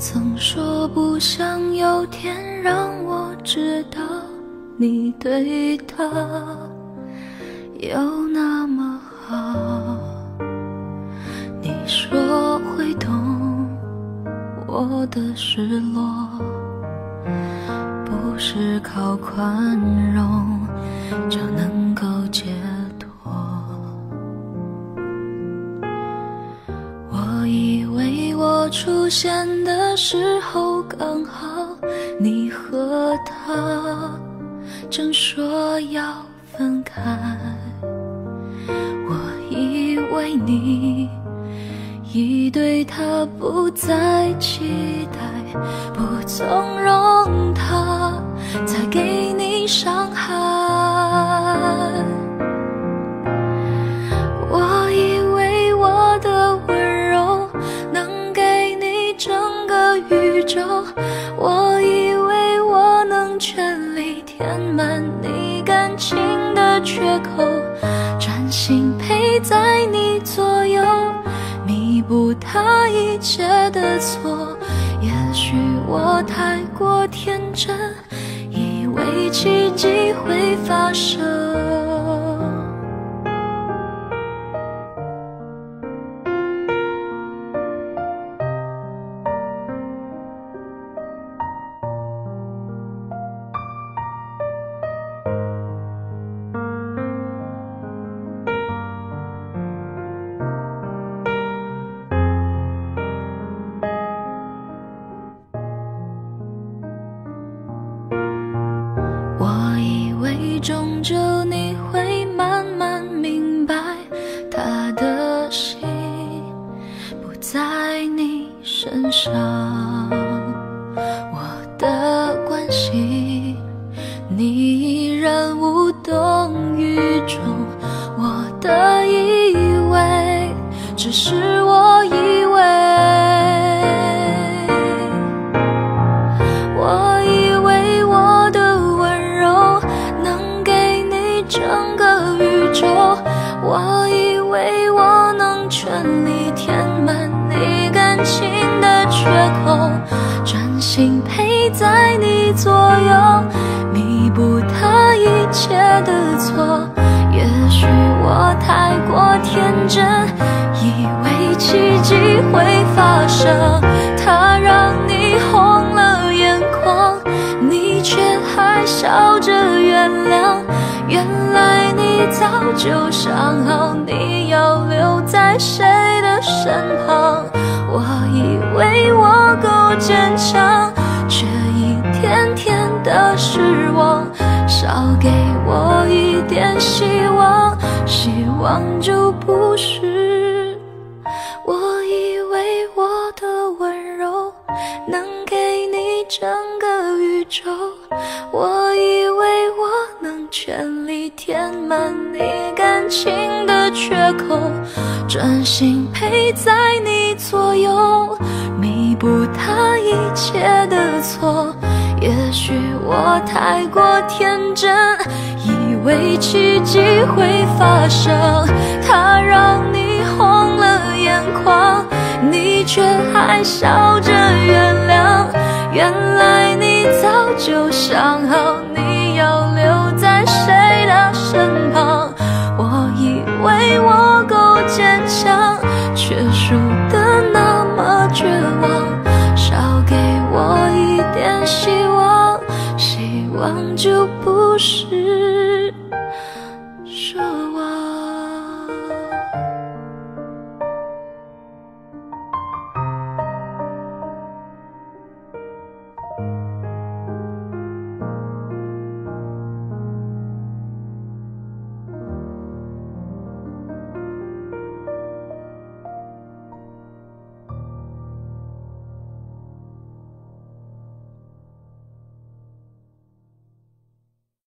曾说不想有天让我知道你对他有那么好。你说会懂我的失落，不是靠宽容就能我出现的时候刚好，你和他正说要分开。我以为你已对他不再期待，不纵容情的缺口，专心陪在你左右，弥补他一切的错。也许我太过天真，以为奇迹会发生。只是我以为。我以为我的温柔能给你整个宇宙，我以为我能全力填满你感情的缺口，专心陪在你左右，弥补他一切的错。我太过天真，以为奇迹会发生，他让你红了眼眶，你却还笑着原谅。原来你早就想好你要留在谁的身旁。我以为我够坚强，却一天天的失望。少给我一点希望，望就不是。我以为我的温柔能给你整个宇宙，我以为我能全力填满你感情的缺口，专心陪在你左右，弥补他一切的错。也许我太过天真，以为奇迹会发生，却还笑着原谅。原来你早就想好你要留在谁的身旁。我以为我够坚强，却输得那么绝望。少给我一点希望，希望就不是。